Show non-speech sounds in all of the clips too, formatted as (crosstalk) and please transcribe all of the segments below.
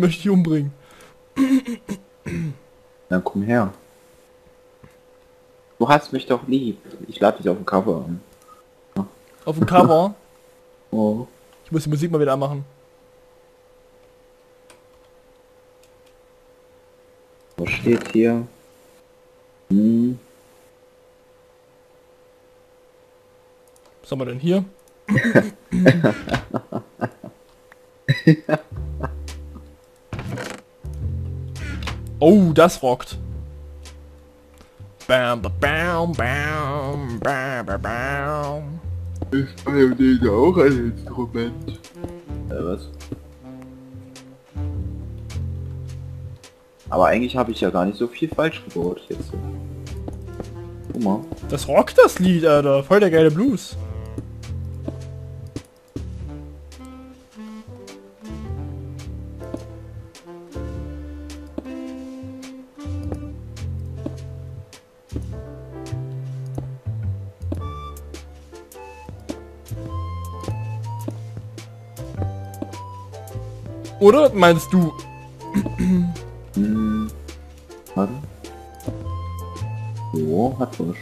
möchte dich umbringen. Dann komm her. Du hast mich doch lieb. Ich lade dich auf den Cover an. Auf dem Cover. (laughs) Oh. Ich muss die Musik mal wieder anmachen. Was steht hier? Hm. Was haben wir denn hier? (laughs) (laughs) oh, das rockt. Bam, ba, bam, bam, bam, bam, bam. Ist Mayonnaise auch ein Instrument? Äh, was? Aber eigentlich habe ich ja gar nicht so viel falsch gebaut jetzt. Guck mal. Das rockt das Lied, Alter. Voll der geile Blues. Oder meinst du? Hm. Warte. So, hat was.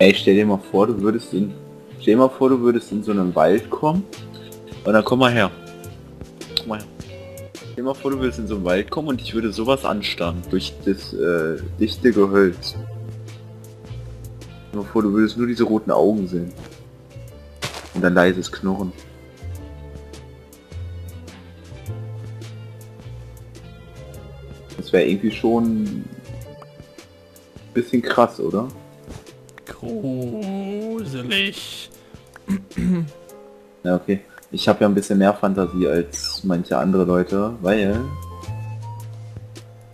Ey, stell dir mal vor, du würdest in... Stell dir mal vor, du würdest in so einen Wald kommen. Und dann komm mal her. Komm mal her. Stell dir mal vor, du würdest in so einen Wald kommen und ich würde sowas anstarren. Durch das äh, dichte Gehölz. Stell dir mal vor, du würdest nur diese roten Augen sehen. Und dann leises Knurren. Das wäre irgendwie schon... Bisschen krass, oder? Gruselig. (clears throat) Ja, okay. Ich habe ja ein bisschen mehr Fantasie als manche andere Leute, weil...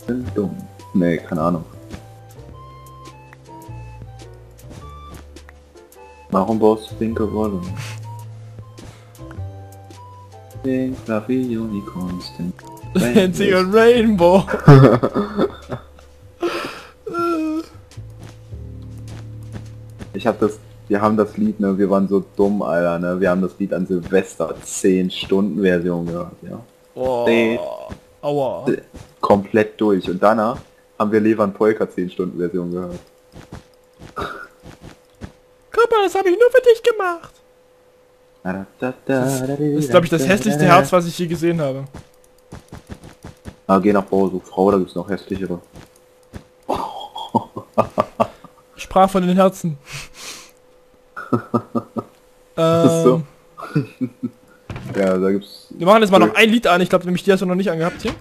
Bin dumm. Nee, keine Ahnung. Warum baust du pinke Rolle? Pink, fluffy unicorns, think. Dancing on Rainbow. (laughs) habe das, wir haben das Lied, ne, wir waren so dumm, Alter, ne, wir haben das Lied an Silvester 10 Stunden Version gehört, ja. Oh, Nee. aua. Komplett durch und danach haben wir Levan Polka 10 Stunden Version gehört. Guck mal, das habe ich nur für dich gemacht. Das ist, glaube ich, das hässlichste Herz, was ich je gesehen habe. Ah, geh nach Bausuch, Frau, da gibt's noch hässlichere. Ich sprach von den Herzen. (laughs) ist so. ähm, Ja, da gibt's... wir machen jetzt mal noch ein Lied an. Ich glaube nämlich, die hast du noch nicht angehabt hier.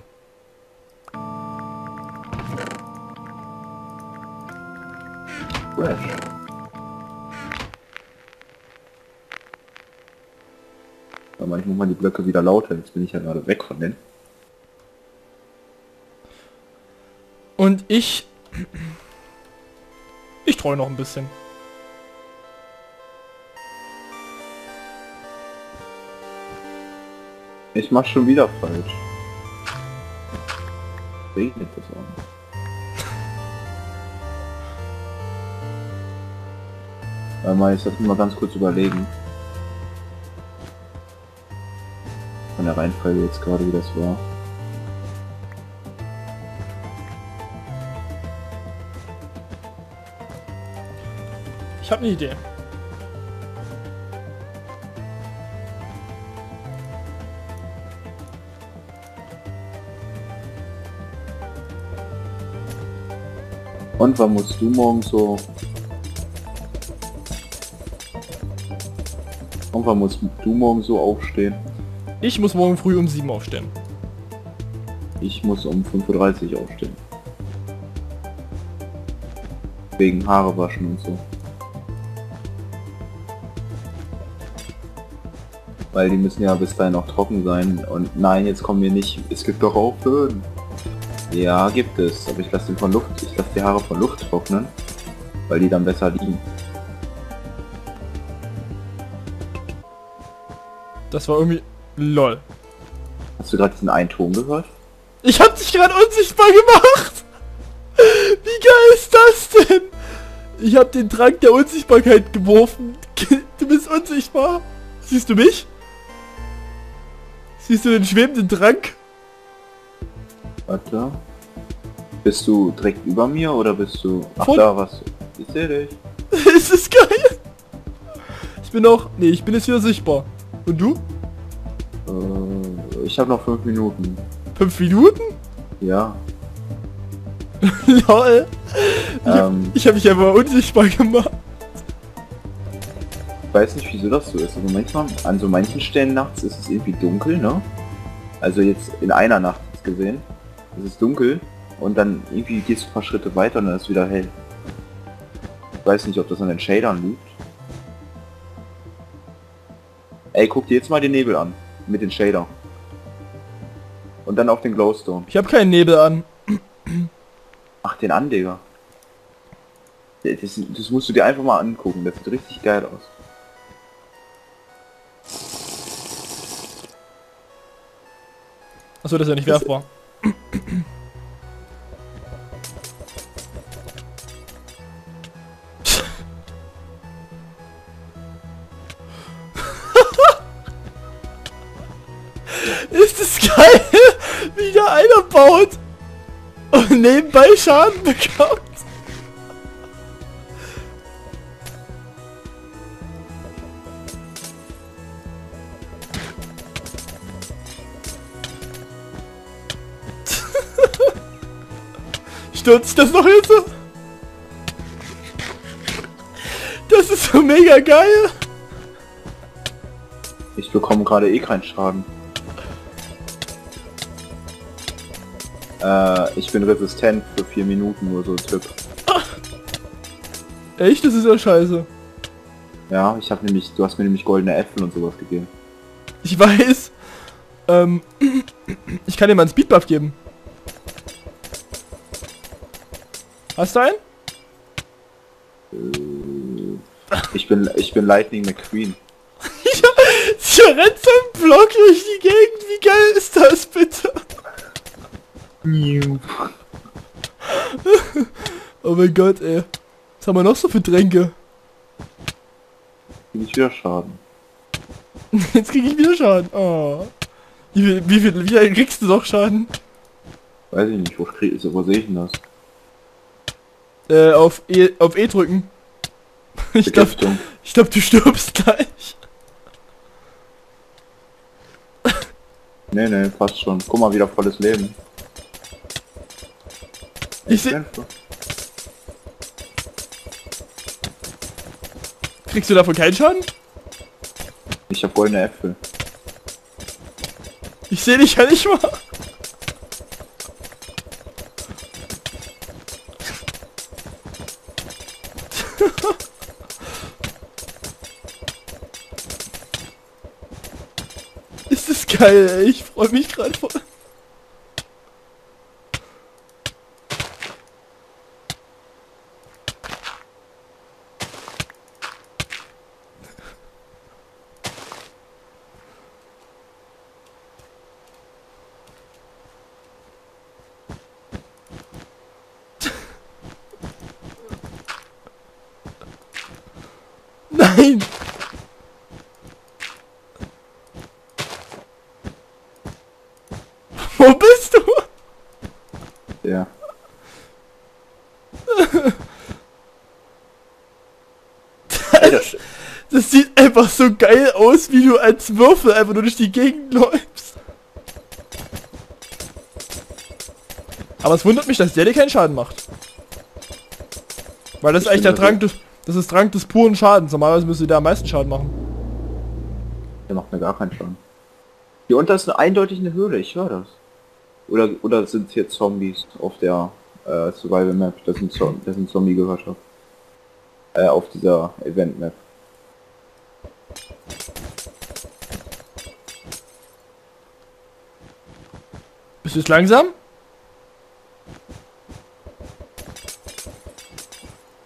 Fresh. Ja, manchmal machen die Blöcke wieder lauter, jetzt bin ich ja gerade weg von denen. Und ich... (clears throat) Ich treue noch ein bisschen. Ich mach schon wieder falsch. Regnet das auch. Warte mal, ich sollte mal ganz kurz überlegen. Von der Reihenfolge jetzt gerade, wie das war. Ich habe eine Idee. Und wann musst du morgen so... Und wann musst du morgen so aufstehen? Ich muss morgen früh um 7 aufstehen. Ich muss um 5.30 Uhr aufstehen. Wegen Haare waschen und so. Weil die müssen ja bis dahin noch trocken sein. Und nein, jetzt kommen wir nicht. Es gibt doch auch Föhn. Ja, gibt es. Aber ich lasse den von Luft. Ich lasse die Haare von Luft trocknen. Weil die dann besser liegen. Das war irgendwie... LOL. Hast du gerade diesen einen Ton gehört? Ich hab dich gerade unsichtbar gemacht! Wie geil ist das denn? Ich hab den Trank der Unsichtbarkeit geworfen. Du bist unsichtbar. Siehst du mich? Siehst du den schwebenden Trank? Warte. Bist du direkt über mir oder bist du... Ach Von- da, was? Ich sehe dich. (laughs) Es ist geil. Ich bin auch... Nee, ich bin jetzt wieder sichtbar. Und du? Äh, ich habe noch fünf Minuten. Fünf Minuten? Ja. (laughs) Lol. Ich hab, Ähm, ich hab mich einfach unsichtbar gemacht. ich weiß nicht, wieso das so ist. Also manchmal, an so manchen Stellen nachts ist es irgendwie dunkel, ne? Also jetzt in einer Nacht gesehen. Es ist dunkel und dann irgendwie gehst du ein paar Schritte weiter und dann ist es wieder hell. Ich weiß nicht, ob das an den Shadern liegt. Ey, guck dir jetzt mal den Nebel an. Mit den Shader. Und dann auf den Glowstone. Ich habe keinen Nebel an. Ach, den an, Digga. Das, das musst du dir einfach mal angucken. Das sieht richtig geil aus. Achso, das ist ja nicht werfbar. Schaden bekommt. Stürzt das noch jetzt? Das ist so mega geil. Ich bekomme gerade eh keinen Schaden. Äh, ich bin resistent für vier Minuten nur so ein Tipp. Echt? Das ist ja scheiße. Ja, ich habe nämlich, du hast mir nämlich goldene Äpfel und sowas gegeben. Ich weiß. Ähm, (clears throat) ich kann dir mal einen Speedbuff geben. Hast du einen? Ich bin, ich bin Lightning McQueen. Sie rennt so einen Block durch die Gegend. Wie geil ist das bitte? Oh mein Gott, ey. Was haben wir noch so für Tränke? Krieg ich wieder Schaden. (laughs) Jetzt krieg ich wieder Schaden. Oh. Wie viel, wie viel, wie viel kriegst du noch Schaden? Weiß ich nicht, wo, krieg, wo sehe ich denn das? Äh, auf E, auf E drücken. (laughs) Ich glaub, Begiftung. ich glaub, du stirbst gleich. Nee, nee, passt schon. Guck mal, wieder volles Leben. Ich seh, kriegst du davon keinen Schaden? Ich habe goldene Äpfel. Ich sehe dich ja nicht mal. (laughs) Ist das geil, ey. Ich freue mich gerade voll. Nein! Wo bist du? Ja. Ey, das, Das sieht einfach so geil aus, wie du als Würfel einfach nur durch die Gegend läufst. Aber es wundert mich, dass der dir keinen Schaden macht. Weil das ist Ich eigentlich der Trank des, das ist Trank des puren Schadens. Normalerweise müsste der am meisten Schaden machen. der macht mir gar keinen Schaden. Hier unter ist eine, eindeutig eine Höhle, ich höre das. Oder, oder sind hier Zombies auf der äh, Survival Map? Das sind, das sind Zombie-Gehörschaft. Äh, auf dieser Event Map. Bist du es langsam?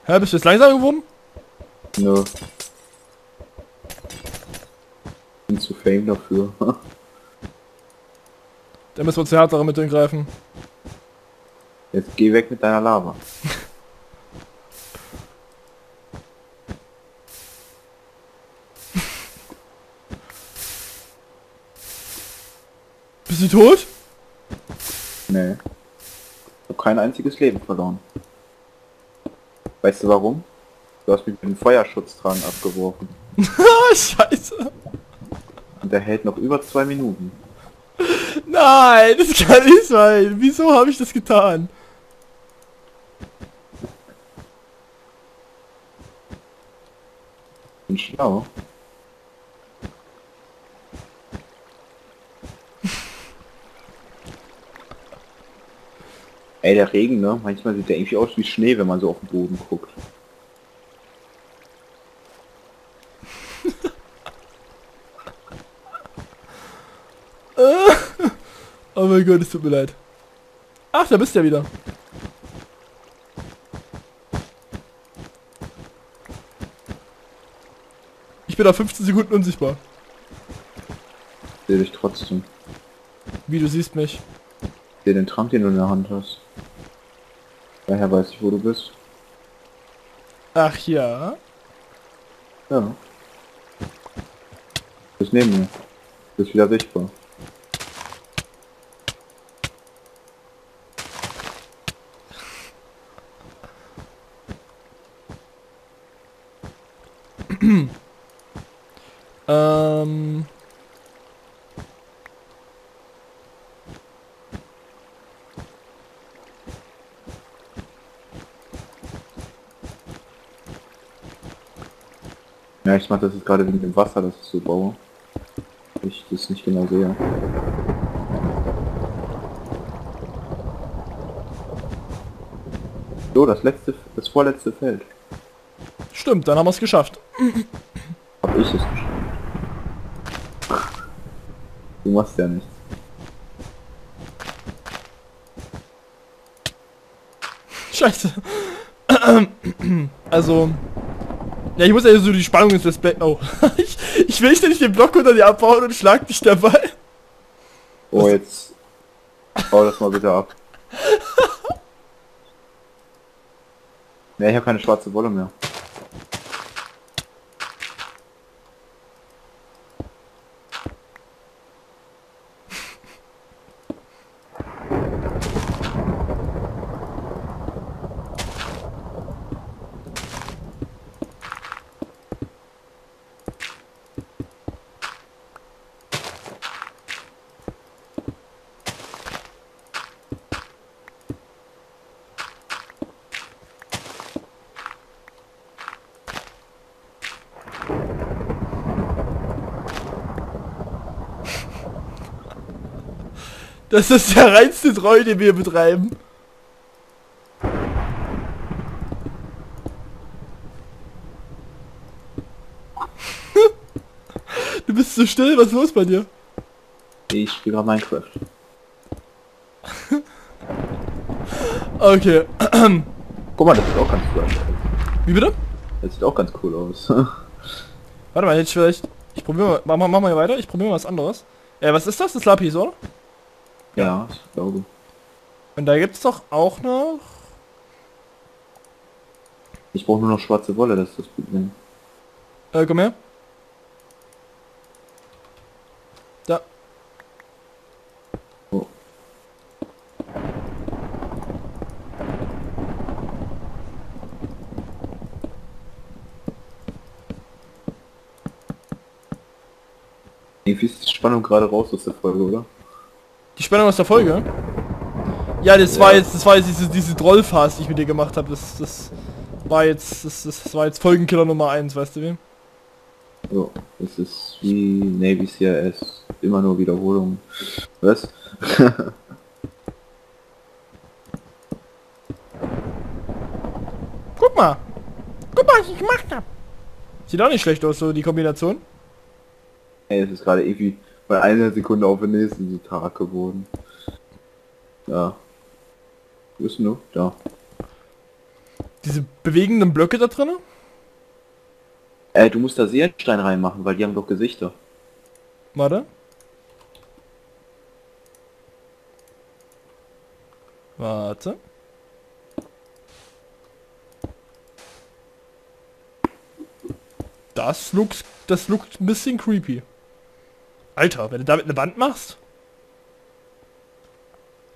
Hä, bist du jetzt langsam geworden? Nö. No. Bin zu fame dafür. Dann müssen wir uns härter mit greifen. Jetzt geh weg mit deiner Lava. (laughs) Bist du tot? Nee. Ich hab kein einziges Leben verloren. Weißt du warum? Du hast mich mit dem Feuerschutztrank abgeworfen. Ah, (laughs) scheiße. Und der hält noch über zwei Minuten. Nein, das kann nicht sein. Wieso habe ich das getan? Bin schlau. Ey, der Regen, ne? Manchmal sieht der irgendwie aus wie Schnee, wenn man so auf den Boden guckt. (laughs) Oh mein Gott, es tut mir leid. Ach, da bist du ja wieder. Ich bin auf 15 Sekunden unsichtbar. Seh dich trotzdem. Wie du siehst mich. Seh den Trank, den du in der Hand hast. Daher weiß ich, wo du bist. Ach ja. Ja. Du bist neben mir. Du bist wieder sichtbar. Ähm. Ja, ich mach das jetzt gerade wegen dem Wasser, das ich so baue. Ich das nicht genau sehe. So, das letzte, das vorletzte Feld. Stimmt, dann haben wir es geschafft. Hab ich es geschafft. Du machst ja nichts. Scheiße. (clears throat) Also. Ja, ich muss ja so die Spannung ins Respekt. Oh. (laughs) ich, ich will nicht den Block unter dir abbauen und schlag dich dabei. Oh, jetzt. Bau das mal bitte ab. (laughs) Ne, ich habe keine schwarze Wolle mehr. Das ist der reinste Treu, den wir betreiben. (laughs) du bist so still, was ist los bei dir? Ich spiele gerade Minecraft. (laughs) Okay. (clears throat) Guck mal, das sieht auch ganz cool aus. Wie bitte? Das sieht auch ganz cool aus. (laughs) Warte mal, jetzt vielleicht... Ich probiere mal... Mach, mach mal weiter, ich probiere mal was anderes. Äh, was ist das? Das Lapis, oder? Ja, ich glaube. Und da gibt's doch auch noch... Ich brauche nur noch schwarze Wolle, das ist das Problem. Äh, komm her. Da. Oh. Irgendwie ist die Spannung gerade raus aus der Folge, oder? Die Spannung aus der Folge? Ja, das Ja. war jetzt, das war jetzt diese, diese Trollphase, die ich mit dir gemacht habe. Das, das war jetzt, das, das war jetzt Folgenkiller Nummer 1, weißt du wie? So, es ist wie Navy CRS. Immer nur Wiederholung. Was? (laughs) Guck mal! Guck mal, was ich gemacht habe! Sieht auch nicht schlecht aus, so die Kombination. Ey, es ist gerade irgendwie von einer Sekunde auf den nächsten Tag geworden. Ja. Wo bist du? Da. Diese bewegenden Blöcke da drinnen? Äh, du musst da Seelenstein reinmachen, weil die haben doch Gesichter. Warte. Warte. Das looks, das lookt ein bisschen creepy. Alter, wenn du damit eine Wand machst?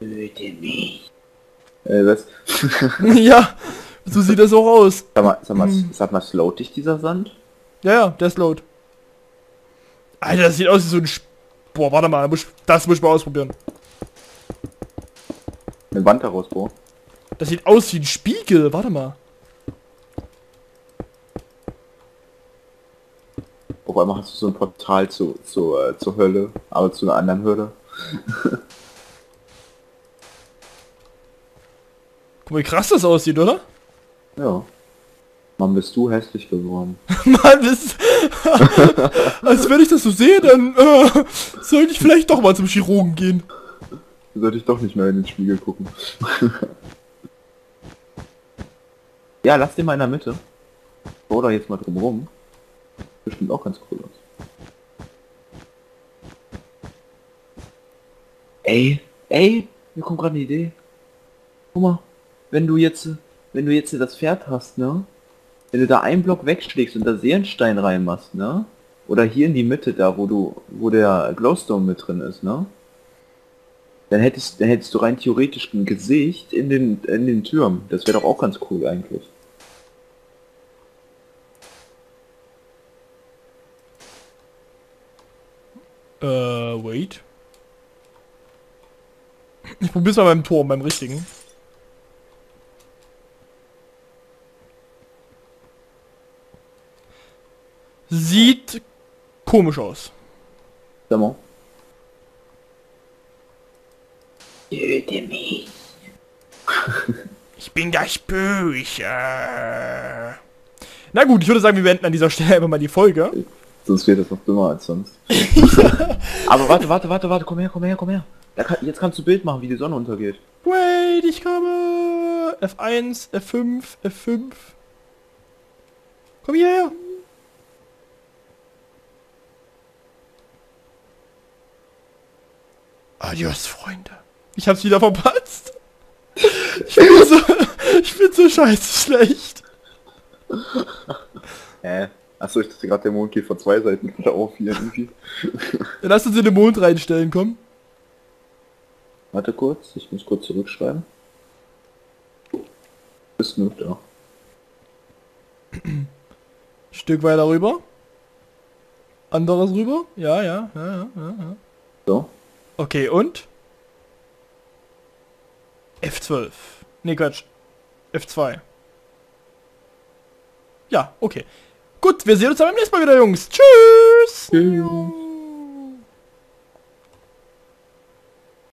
Äh, was? (laughs) ja, so (laughs) sieht das auch aus. Sag mal, sag mal, sag mal, slowt dich dieser Sand? Ja, ja, der ist laut. Alter, das sieht aus wie so ein... Sp Boah, warte mal, das muss ich mal ausprobieren. Eine Wand daraus, Bro. Das sieht aus wie ein Spiegel, warte mal. Auf einmal hast du so ein Portal zu, zu, äh, zur Hölle, aber zu einer anderen Hölle. (laughs) Guck mal, wie krass das aussieht, oder? Ja. Mann, bist du hässlich geworden. (laughs) Mann, das... (laughs) Als wenn ich das so sehe, dann äh, sollte ich vielleicht doch mal zum Chirurgen gehen. Sollte ich doch nicht mehr in den Spiegel gucken. ja, lass den mal in der Mitte. Da jetzt mal drum rum. Bestimmt auch ganz cool aus. Ey, ey, mir kommt gerade eine Idee. Guck mal, wenn du jetzt, wenn du jetzt das Pferd hast, ne? Wenn du da einen Block wegschlägst und da Seelenstein reinmachst, ne? Oder hier in die Mitte da, wo du, wo der Glowstone mit drin ist, ne? Dann hättest, dann hättest du rein theoretisch ein Gesicht in den, in den Türmen. Das wäre doch auch ganz cool eigentlich. Äh, wait. Ich probier's mal beim Turm, beim richtigen. Sieht komisch aus. Sag mal. (laughs) Ich bin das Böse. Na gut, ich würde sagen, wir beenden an dieser Stelle einfach mal die Folge. Sonst wird das noch dümmer als sonst. (laughs) Aber warte, warte, warte, warte, komm her, komm her, komm her. Da kann, jetzt kannst du Bild machen, wie die Sonne untergeht. Wait, ich komme. F1, F5, F5. Komm hierher. Adios, Freunde. Ich hab's wieder verpatzt. Ich bin so, (laughs) ich bin so scheiße schlecht. Hä? Achso, ich dachte gerade, der Mond geht von zwei Seiten wieder (laughs) auf hier irgendwie. Dann lass uns in den Mond reinstellen, komm. Warte kurz, ich muss kurz zurückschreiben. Bist nur da. Stück weiter rüber. Anderes rüber. Ja, ja, ja, ja, ja. ja. So. Okay, und? F12. Nee, Quatsch. F2. Ja, okay. Gut, wir sehen uns dann beim nächsten Mal wieder, Jungs. Tschüss. Tschüss.